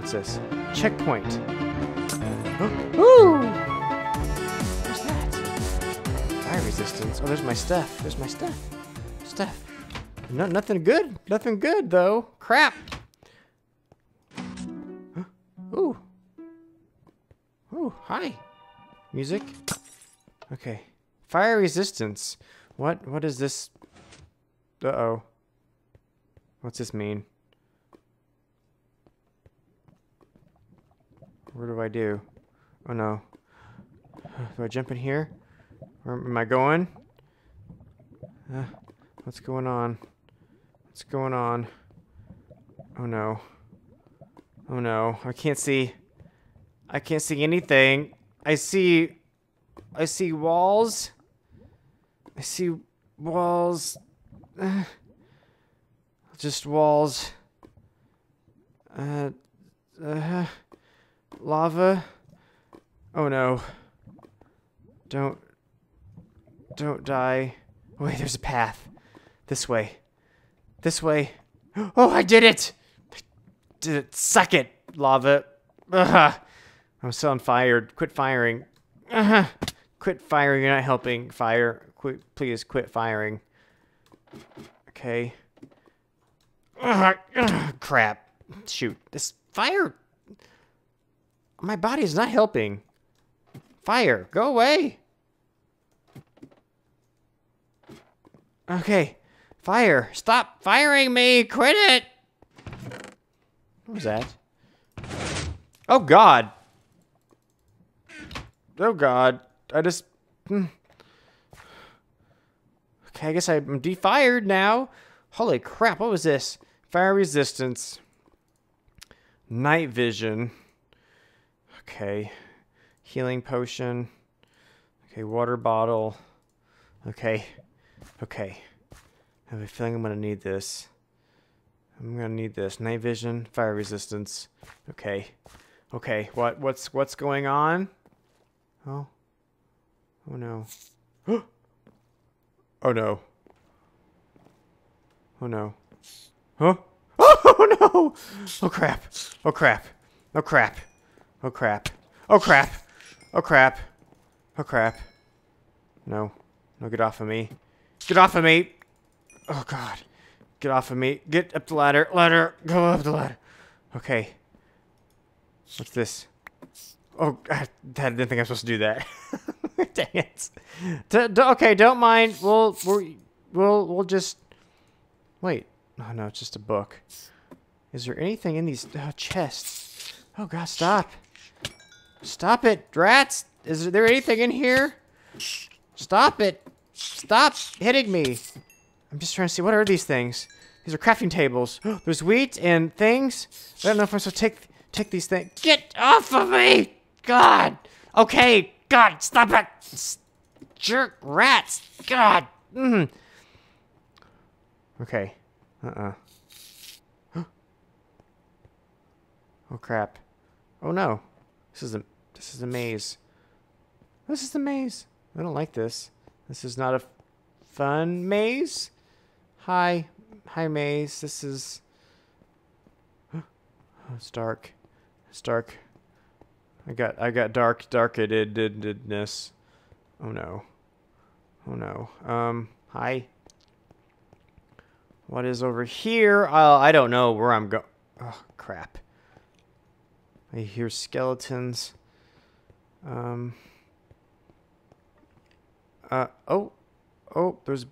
What's this? Checkpoint. Ooh! What's that? Fire resistance. Oh, there's my stuff. There's my stuff. Stuff. No, nothing good. Nothing good, though. Crap. Ooh. Ooh, hi. Music. Okay. Fire resistance. What? What is this? Uh-oh. What's this mean? What do I do? Oh no. Do I jump in here? Where am I going? Uh, what's going on? What's going on? Oh no. Oh no. I can't see. I can't see anything. I see. I see walls. I see walls. Just walls. Uh. Uh. Lava. Oh no. Don't. Don't die. Wait, there's a path. This way. This way. Oh, I did it! Did it. Suck it, lava. Ugh. I'm so on fire. Quit firing. Ugh. Quit firing. You're not helping. Fire. Quit. Please quit firing. Okay. Ugh. Crap. Shoot. This fire. My body is not helping. Fire. Go away. Okay. Fire. Stop firing me. Quit it. What was that? Oh, God. Oh, God. I just... hmm. Okay, I guess I'm defired now. Holy crap, what was this? Fire resistance. Night vision. Okay. Healing potion. Okay, water bottle. Okay. Okay. I have a feeling I'm gonna need this. I'm gonna need this. Night vision, fire resistance. Okay. Okay, what what's what's going on? Oh. Oh no. oh no. Oh no. Huh? Oh no! Oh crap. Oh crap. Oh crap. Oh crap. Oh crap. Oh crap. Oh crap. No. No, get off of me. Get off of me! Oh god. Get off of me. Get up the ladder. Ladder. Go up the ladder. Okay. What's this? Oh, I didn't think I was supposed to do that. Dang it. D- okay, don't mind. We'll we'll we'll we'll just wait. Oh no, it's just a book. Is there anything in these uh, chests? Oh god, stop! Stop it, rats! Is there anything in here? Stop it! Stop hitting me! I'm just trying to see what are these things. These are crafting tables. There's wheat and things. I don't know if I'm supposed to take take these things. Get off of me! God. Okay. God, stop it. Jerk rats. God. Mm. Okay. Uh-uh. oh crap. Oh no. This is a this is a maze. This is a maze. I don't like this. This is not a fun maze. Hi. Hi maze. This is oh, it's dark. It's dark. I got I got dark darkedness. Oh no. Oh no. Um hi. What is over here? Uh, I don't know where I'm go. Oh crap. I hear skeletons. Um Uh oh. Oh, there's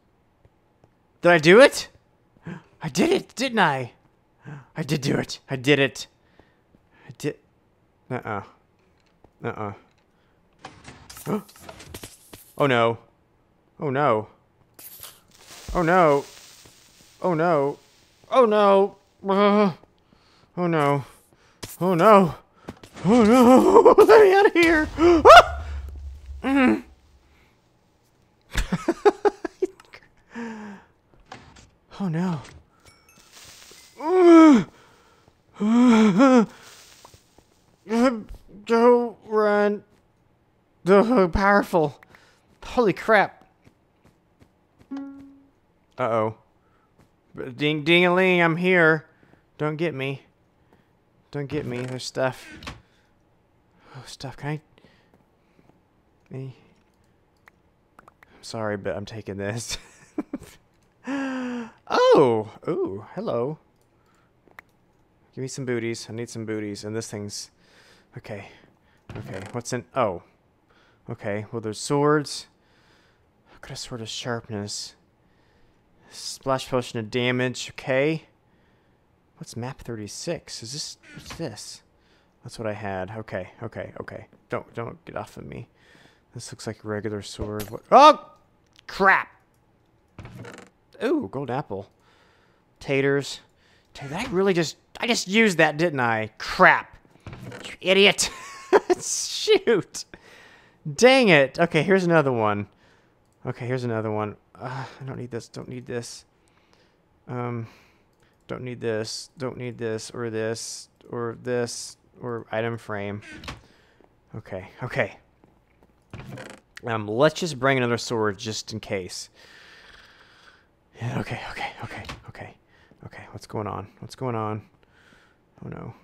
Did I do it? I did it, didn't I? I did do it. I did it. I did Uh-uh. Uh-uh. oh no. Oh no. Oh no. Oh no. Oh no. Uh, oh no. Oh no. Oh no. Let me out of here. Mhm. oh no. Go run. Oh, powerful. Holy crap. Uh oh. Ding ding a ling, I'm here. Don't get me. Don't get me. There's stuff. Oh, stuff. Can I... Me? I'm sorry, but I'm taking this. oh! Ooh, hello. Give me some booties. I need some booties. And this thing's... Okay. Okay, what's in... Oh. Okay, well, there's swords. I've got a sword of sharpness. Splash potion of damage. Okay. What's map 36? Is this... What's this? That's what I had. Okay, okay, okay. Don't, don't get off of me. This looks like a regular sword. What? Oh! Crap! Ooh, gold apple. Taters. Did I really just... I just used that, didn't I? Crap. You idiot. Shoot. Dang it. Okay, here's another one. Okay, here's another one. Uh, I don't need this. Don't need this. Um, don't need this. Don't need this or this or this or item frame. Okay, okay. Um, let's just bring another sword just in case. Yeah, okay, okay, okay, okay. Okay, what's going on? What's going on? Oh no.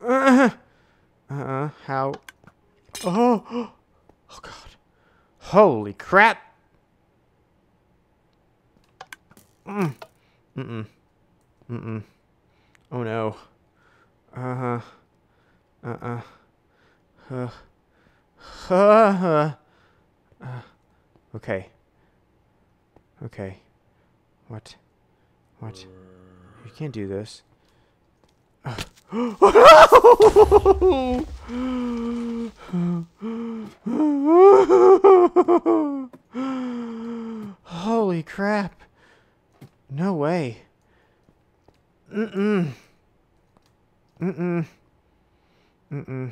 Uh, uh, how? Oh, oh god. Holy crap. Mm. Mm-mm. Mm-mm. Oh no. Uh-huh. Uh-uh. Uh. Uh. Uh. Okay. Okay. What? What? You can't do this. Holy crap. No way. Mm-mm. Mm-mm. Mm-mm.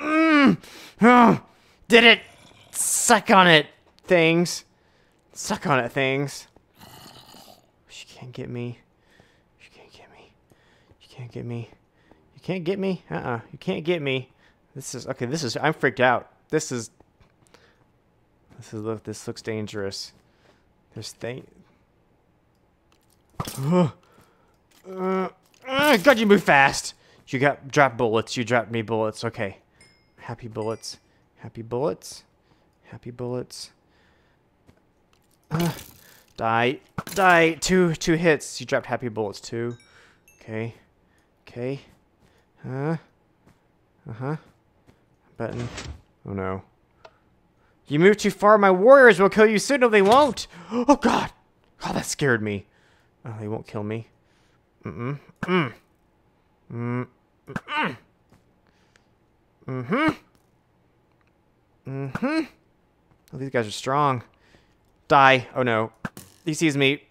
Mm! Oh, did it! Suck on it, things. Suck on it, things. She can't get me. She can't get me. She can't get me. You can't get me? Uh-uh. You can't get me. This is... Okay, this is... I'm freaked out. This is... This is... Look, this looks dangerous. There's thing... Uh, uh, God, you move fast. You got drop bullets. You dropped me bullets. Okay. Happy bullets. Happy bullets. Happy bullets. Uh, die. Die. Two two hits. You dropped happy bullets too. Okay. Okay. Huh? Uh-huh. Button. Oh no. You move too far, my warriors will kill you soon. No, they won't. Oh god. Oh, that scared me. Oh, they won't kill me. Mm-mm. Mm. Mm. Mm. Mm-hmm. Mm-hmm. Oh, these guys are strong. Die. Oh no. He sees me.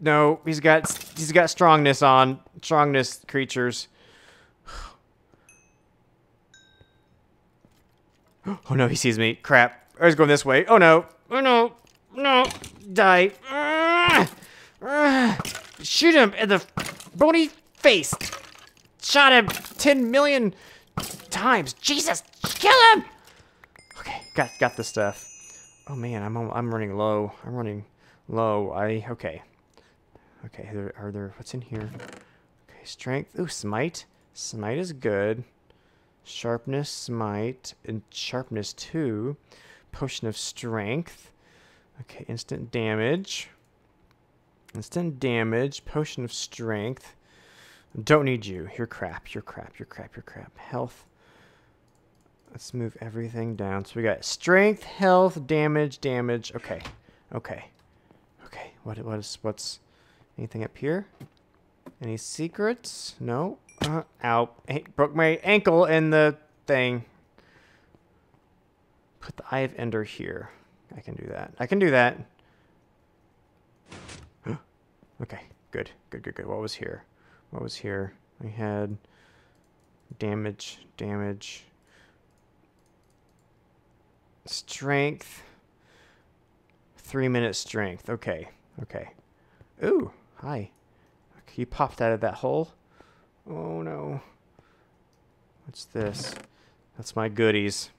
No, he's got he's got strongness on. Strongness creatures. Oh no, he sees me. Crap. I was going this way. Oh no. Oh no. No. Die. Shoot him in the bony face. Shot him 10 million times. Jesus, kill him. Okay, got got the stuff. Oh man, I'm I'm running low. I'm running low. I okay. Okay, are there, are there what's in here? Okay, strength. Ooh, smite. Smite is good. Sharpness, smite, and sharpness two. Potion of strength. Okay, instant damage. Instant damage, potion of strength. Don't need you. You're crap. You're crap. You're crap. You're crap. Health. Let's move everything down. So we got strength, health, damage, damage. Okay. Okay. Okay. What what is what's anything up here? Any secrets? No. Uh, ow. Hey, broke my ankle in the thing. Put the Eye of Ender here. I can do that. I can do that. Okay, good, good, good, good. What was here? What was here? I had damage, damage, strength, three minute strength. Okay, okay. Ooh, hi. You popped out of that hole. Oh no. What's this? That's my goodies.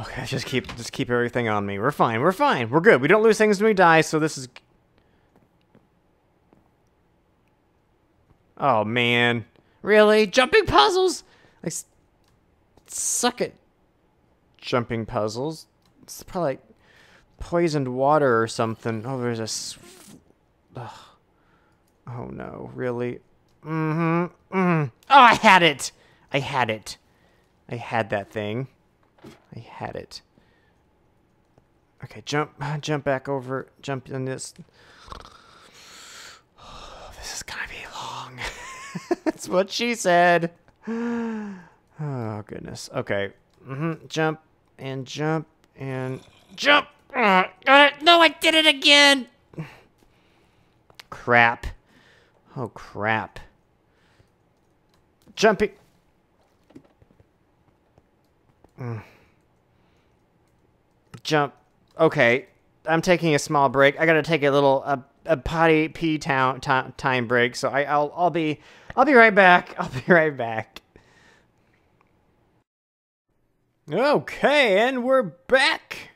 Okay, just keep just keep everything on me. We're fine. We're fine. We're good. We don't lose things when we die, so this is Oh, man. Really? Jumping puzzles? I s- suck at jumping puzzles. It's probably like poisoned water or something. Oh, there's a... Ugh. Oh, no. Really? Mm-hmm. Mm. Oh, I had it! I had it. I had that thing. I had it. Okay, jump, jump back over, jump in this. this is gonna be long. That's what she said. Oh goodness. Okay. Mm-hmm. Jump and jump and jump. Uh, it. No, I did it again. Crap. Oh crap. Jumping. jump. Okay, I'm taking a small break. I gotta take a little a, a potty pee town time time break. So I I'll I'll be I'll be right back. I'll be right back. Okay, and we're back.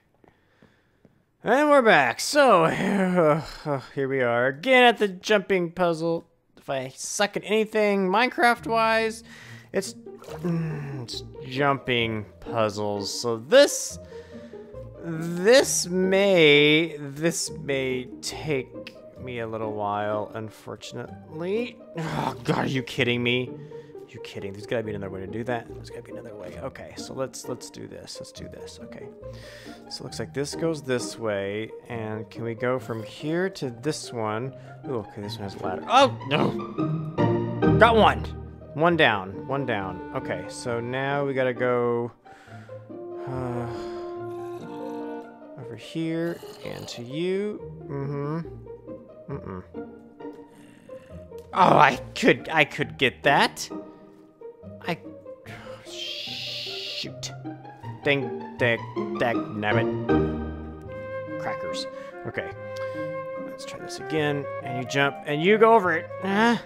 And we're back. So here we are again at the jumping puzzle. If I suck at anything Minecraft wise, it's, mm, it's jumping puzzles. So this this may this may take me a little while, unfortunately. Oh god, are you kidding me? You kidding? There's gotta be another way to do that. There's gotta be another way. Okay, so let's let's do this. Let's do this. Okay. So it looks like this goes this way, and can we go from here to this one? Oh, okay, this one has a ladder. Oh no! Got one. One down. One down. Okay, so now we gotta go. Uh, over here and to you. Mm-hmm. Mm-mm. Oh, I could I could get that. I shoot. Dang dag dag nabbit. Crackers. Okay. Let's try this again. And you jump and you go over it. Uh,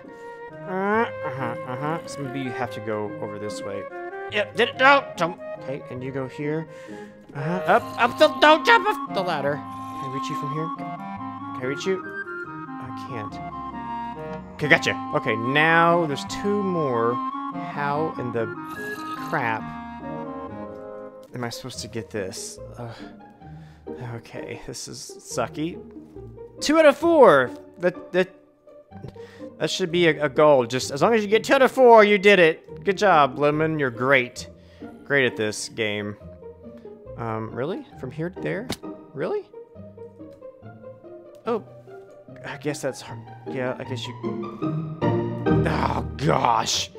uh, uh-huh, uh-huh. So maybe you have to go over this way. Yep, did it. No, don't. Okay, and you go here. Uh, up, up the, don't jump off the ladder. Can I reach you from here? Can I reach you? I can't. Okay, gotcha. Okay, now there's two more. How in the crap am I supposed to get this? Ugh. okay, this is sucky. Two out of four. That that that should be a, a goal. Just as long as you get two out of four, you did it. Good job, Lemon. You're great. Great at this game. Um, really? From here to there? Really? Oh, I guess that's hard. Yeah, I guess you... Oh, gosh.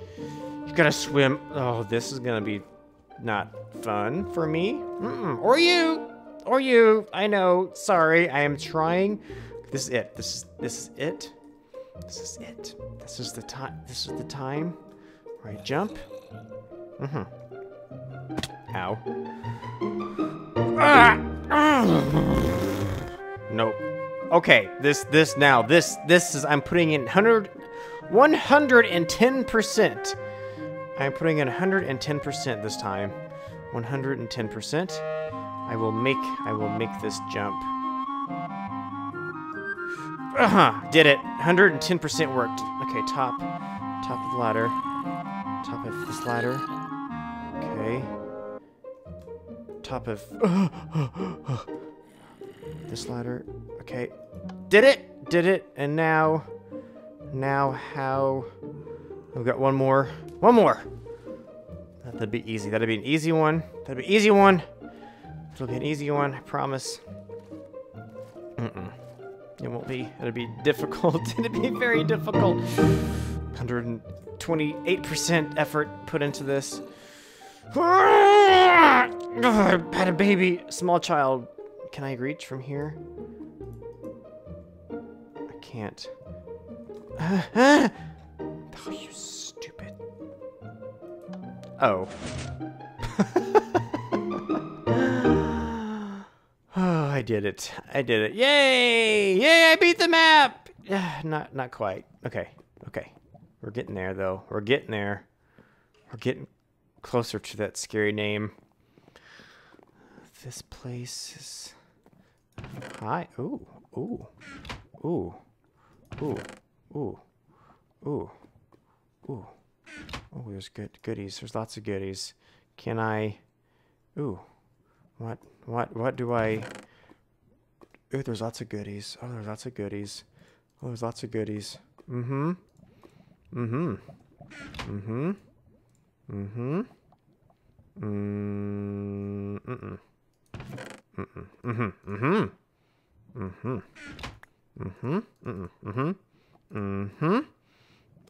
You gotta swim. Oh, this is gonna be not fun for me. Mm-mm. Or you. Or you. I know. Sorry. I am trying. This is it. This is this is it. This is it. This is the time. This is the time. Right, jump. Mm-hmm. Ow. Ah! Nope. Okay, this this now this this is I'm putting in 100 110%. I'm putting in 110% this time. 110%. I will make I will make this jump. Uh-huh, did it. 110% worked. Okay, top top of the ladder. Top of this ladder. Okay. Top of this ladder. Okay. Did it! Did it! And now now how we've got one more. One more! That'd be easy. That'd be an easy one. That'd be an easy one. It'll be an easy one, I promise. Mm-mm. It won't be. It'll be difficult. It'll be very difficult. 128% effort put into this. I had a baby, small child. Can I reach from here? I can't. oh, you stupid. Oh. oh, I did it. I did it. Yay! Yay, I beat the map! Yeah, not not quite. Okay. Okay. We're getting there though. We're getting there. We're getting closer to that scary name. This place is Hi. Ooh. Ooh. Ooh. Ooh. Ooh. Ooh. Ooh. Oh, there's good goodies. There's lots of goodies. Can I? Ooh. What? What? What do I? Ooh, there's lots of goodies. Oh, there's lots of goodies. Oh, there's lots of goodies. Mm-hmm. Mm-hmm. Mm-hmm. Mm-hmm. Mm-mm. Mm-mm. Mm-mm. Mm-hmm. Mm-hmm. Mm-hmm. Mm-hmm. Mm-hmm. Mm-hmm.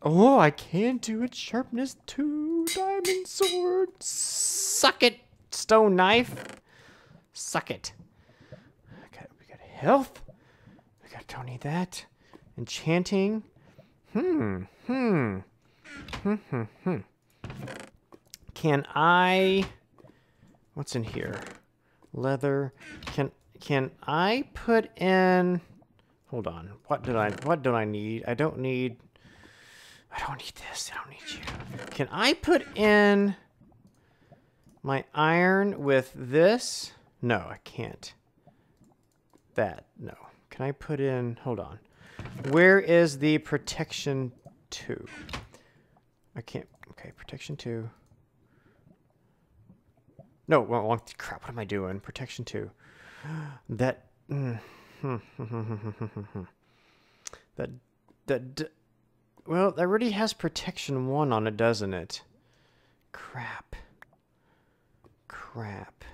Oh, I can do it. Sharpness two diamond sword. Suck it, stone knife. Suck it. Okay, we got health. We got don't need that. Enchanting. Hmm. Hmm. Hmm. Hmm. Hmm. Can I? What's in here? Leather. Can can I put in? Hold on. What did I? What do I need? I don't need. I don't need this. I don't need you. Can I put in my iron with this? No, I can't. That, no. Can I put in, hold on. Where is the protection 2? I can't, okay, protection 2. No, well, crap, what am I doing? Protection 2. That, mm, that, that, well, that already has protection 1 on it, doesn't it? Crap. Crap.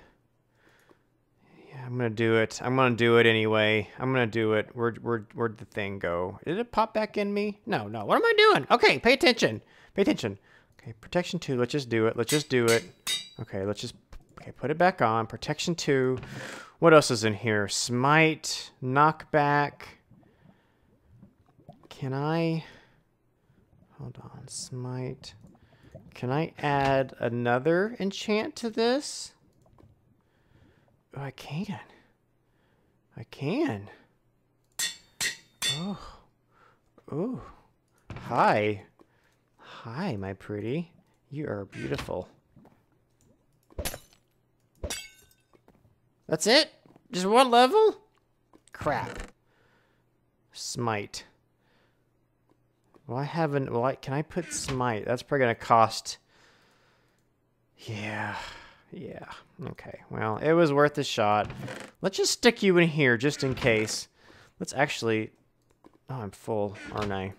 Yeah, I'm gonna do it. I'm gonna do it anyway. I'm gonna do it. Where, where, where'd the thing go? Did it pop back in me? No, no. What am I doing? Okay, pay attention. Pay attention. Okay, protection 2. Let's just do it. Let's just do it. Okay, let's just... Okay, put it back on. Protection 2. What else is in here? Smite. Knockback. Can I... Hold on. Smite. Can I add another enchant to this? Oh, I can. I can. Oh. Oh. Hi. Hi, my pretty. You are beautiful. That's it? Just one level? Crap. Smite. Well, I haven't... Well, I, can I put smite? That's probably going to cost... Yeah. Yeah. Okay. Well, it was worth a shot. Let's just stick you in here just in case. Let's actually... Oh, I'm full, aren't I?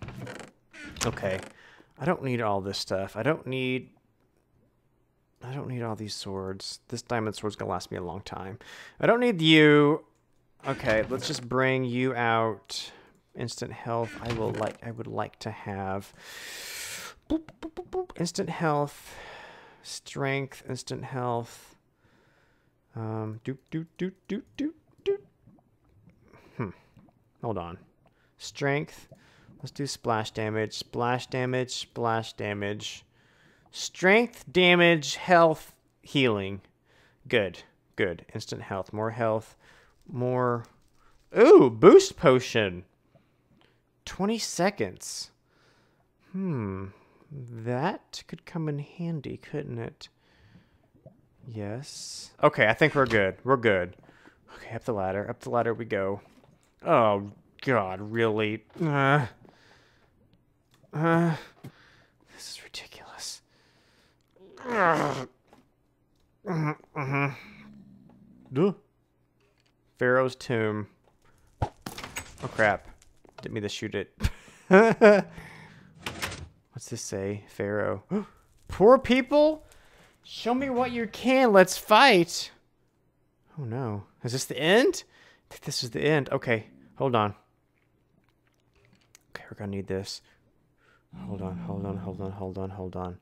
Okay. I don't need all this stuff. I don't need... I don't need all these swords. This diamond sword's gonna last me a long time. I don't need you. Okay, let's just bring you out. Instant health. I will like. I would like to have. Boop, boop, boop, instant health, strength, instant health. Um, doop doop doop doop doop doop. Hmm. Hold on. Strength. Let's do splash damage. Splash damage. Splash damage. Strength, damage, health, healing. Good. Good. Instant health. More health. More. Ooh, boost potion. 20 seconds. Hmm. That could come in handy, couldn't it? Yes. Okay, I think we're good. We're good. Okay, up the ladder. Up the ladder we go. Oh, God, really? Uh, uh, this is ridiculous. Uh, Duh. Pharaoh's tomb. Oh, crap. Didn't mean to shoot it. What's this say? Pharaoh. Poor people? Show me what you can. Let's fight. Oh no. Is this the end? This is the end. Okay. Hold on. Okay, we're gonna need this. Hold on, hold on, hold on, hold on, hold on.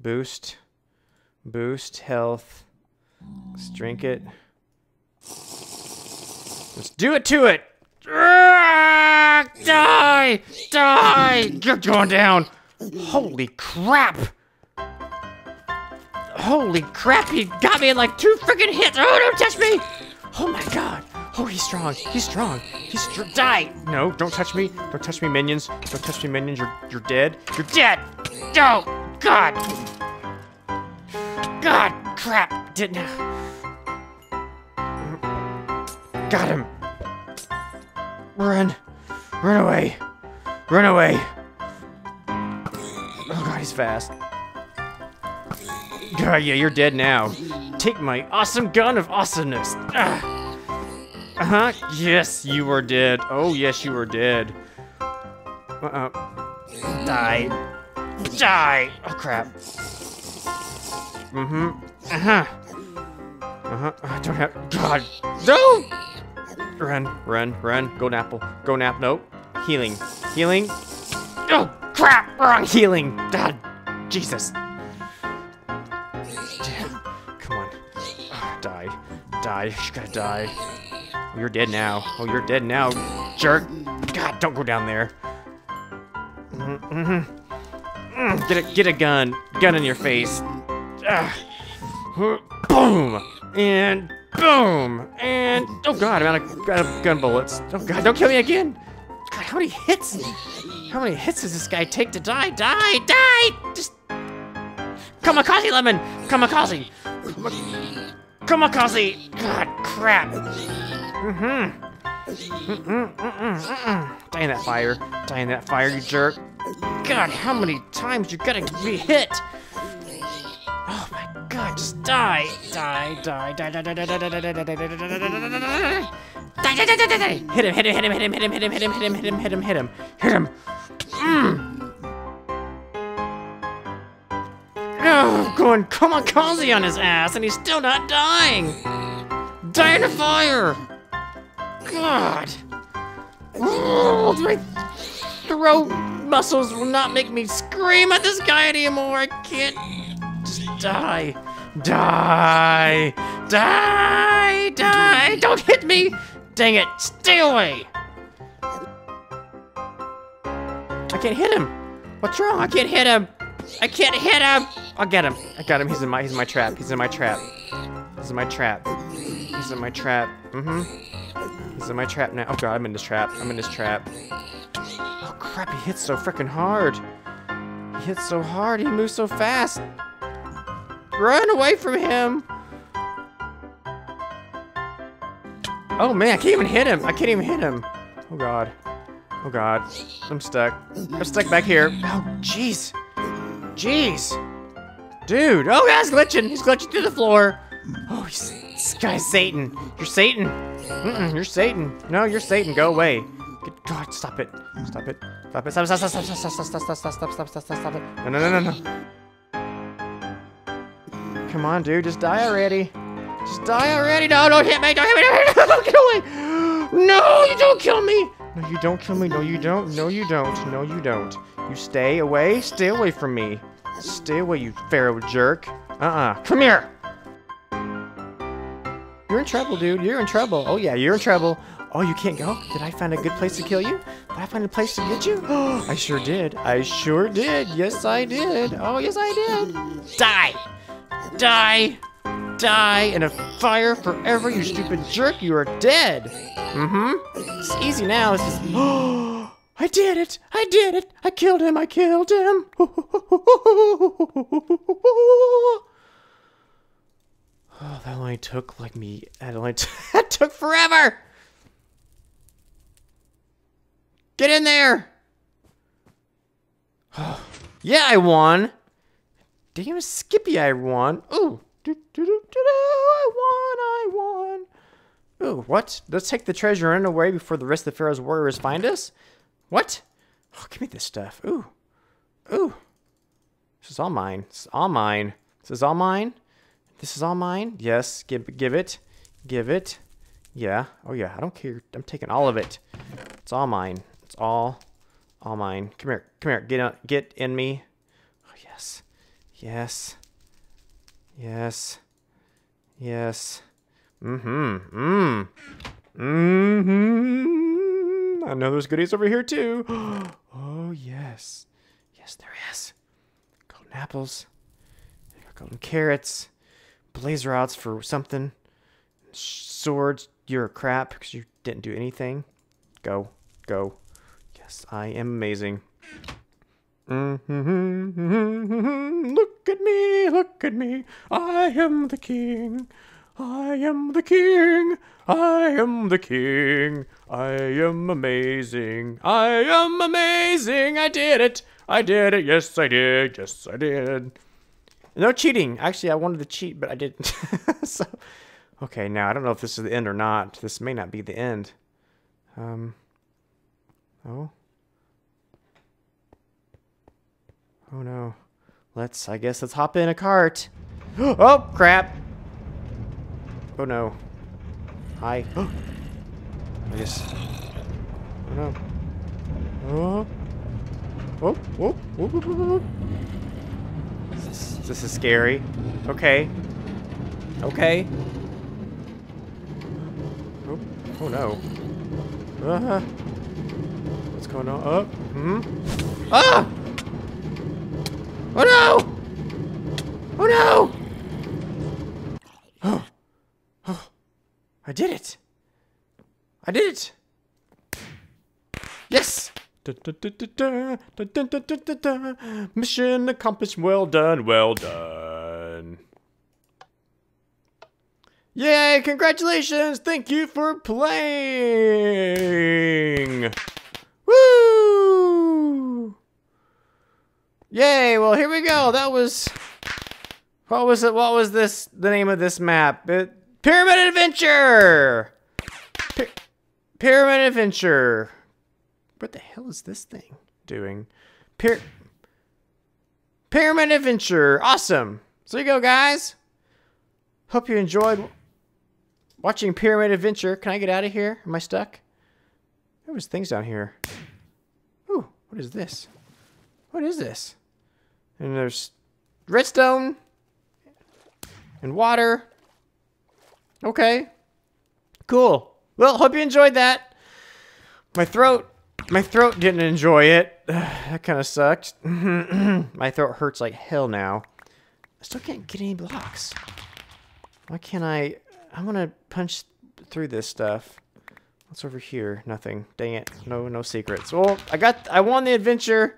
Boost. Boost health. Let's drink it. Let's do it to it! Ah, die! Die! You're going down! Holy crap! Holy crap, he got me in like two freaking hits! Oh, don't touch me! Oh my god! Oh, he's strong. He's strong. He's str die! No, don't touch me. Don't touch me, minions. Don't touch me, minions. You're you're dead. You're dead! No! Oh, god! God! Crap! Didn't. Got him! Run! Run away! Run away! Oh god, he's fast. God, yeah, you're dead now. Take my awesome gun of awesomeness. Ah. Uh-huh. Yes, you are dead. Oh, yes, you are dead. Uh-uh. Die. Die! Oh, crap. Mm-hmm. Uh-huh. Uh-huh. I don't have... God. No! Run, run, run. Go Napple. Go Nap. Nope. Healing. Healing. Oh, crap! Wrong healing! God. Jesus. Damn. Come on. Ah, die. Die. You gotta die. Oh, you're dead now. Oh, you're dead now, jerk. God, don't go down there. Mm -hmm. mm, get a get a gun. Gun in your face. Ah. Boom! And boom! And oh god, I'm out of, out of gun bullets. Oh god, don't kill me again! God, how many hits? How many hits does this guy take to die? Die! Die! Just kamikaze lemon! Kamikaze! Kamikaze! God, crap! Mm-hmm. Mm-mm, mm-mm, mm-mm. Die in that fire. Die in that fire, you jerk. God, how many times you gotta be hit? Oh my god, just die. Die, die, die, die, die, die, die, die, die, die, die, die, die, die, Die, die, die, die, die, die. Hit him, hit him, hit him, hit him, hit him, hit him, hit him, hit him, hit him, hit him, hit him. Hit him. Mm. Oh, going kamikaze on his ass, and he's still not dying. Die in the fire. God. Oh, my throat muscles will not make me scream at this guy anymore. I can't. Just die. Die. Die. Die. Don't hit me. Dang it. Stay away. I can't hit him. What's wrong? I can't hit him. I can't hit him. I'll get him. I got him. He's in my he's in my trap. He's in my trap. He's in my trap. He's in my trap. Mm-hmm. He's in my trap now. Oh god, I'm in this trap. I'm in this trap. Oh crap, he hits so freaking hard. He hits so hard. He moves so fast. Run away from him. Oh man, I can't even hit him. I can't even hit him. Oh god. Oh god. I'm stuck. I'm stuck back here. Oh jeez. Jeez. Dude. Oh, he's glitching. He's glitching through the floor. Oh, he's, this guy's Satan. You're Satan. Mm -mm, you're Satan. No, you're Satan. Go away. Get, God, stop it. Stop it. Stop it. Stop, stop, stop, stop, stop, stop, stop, stop, stop, stop, stop, stop, stop, stop it. No, no, no, no, no. Come on, dude. Just die already. Just die already. No, don't hit me. Don't hit me. Don't kill me. No, you don't kill me. No, you don't kill me. No, you don't. No, you don't. No, you don't. You stay away. Stay away from me. Stay away, you pharaoh jerk. Uh-uh. Come here. You're in trouble, dude. You're in trouble. Oh, yeah, you're in trouble. Oh, you can't go? Did I find a good place to kill you? Did I find a place to get you? Oh, I sure did. I sure did. Yes, I did. Oh, yes, I did. Die. Die. Die in a fire forever, you stupid jerk. You are dead. Mm-hmm. It's easy now. It's just... I did it! I did it! I killed him! I killed him! Oh, that only took like me. That only that took forever. Get in there. Yeah, I won. Damn, Skippy, I won. Ooh, do, do, do, I won, I won. Ooh, what? Let's take the treasure in away before the rest of the Pharaoh's warriors find us. What? Oh, give me this stuff. Ooh. Ooh. This is all mine. This is all mine. This is all mine. This is all mine. Yes. Give give it. Give it. Yeah. Oh yeah. I don't care. I'm taking all of it. It's all mine. It's all all mine. Come here. Come here. Get out. Get in me. Oh yes. Yes. Yes. Yes. Mm-hmm. Mm. Mm-hmm. I know there's goodies over here too. oh, yes. Yes, there is. Golden apples. Golden carrots. Blaze rods for something. Swords. You're a crap because you didn't do anything. Go. Go. Yes, I am amazing. Mm-hmm. Look at me, look at me. I am the king. I am the king. I am the king. I am amazing. I am amazing. I did it. I did it. Yes, I did. Yes, I did. No cheating. Actually, I wanted to cheat, but I didn't. so, okay, now I don't know if this is the end or not. This may not be the end. Um. Oh. Oh no. Let's, I guess, let's hop in a cart. oh, crap. Oh no. Hi. I guess. Oh no. Oh. Oh, oh, oh, oh, oh, oh. This, this is scary. Okay. Okay. Oh, oh no. Uh, -huh. what's going on? Oh, hmm? Ah! Oh no! Oh no! Oh. Oh. I did it! I did it! Yes! Mission accomplished. Well done. Well done. Yay! Congratulations! Thank you for playing! Yay! Well, here we go. That was... What was it? What was this? The name of this map? It, Pyramid Adventure! Py Pyramid Adventure. What the hell is this thing doing? Pyr Pyramid Adventure. Awesome. So you go, guys. Hope you enjoyed watching Pyramid Adventure. Can I get out of here? Am I stuck? There was things down here. Ooh, what is this? What is this? And there's redstone and water. Okay. Cool. Well, hope you enjoyed that. My throat my throat didn't enjoy it. that kind of sucked. My throat hurts like hell now. I still can't get any blocks. Why can't I? I want to punch through this stuff. What's over here? Nothing. Dang it. No, no secrets. Well, I got, I won the adventure.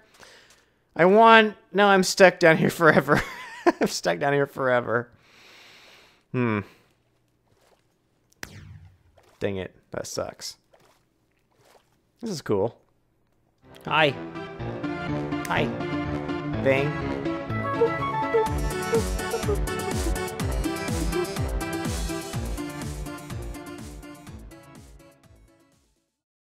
I won. No, I'm stuck down here forever. I'm stuck down here forever. Hmm. Dang it. That sucks. This is cool. Hi. Hi. Bang.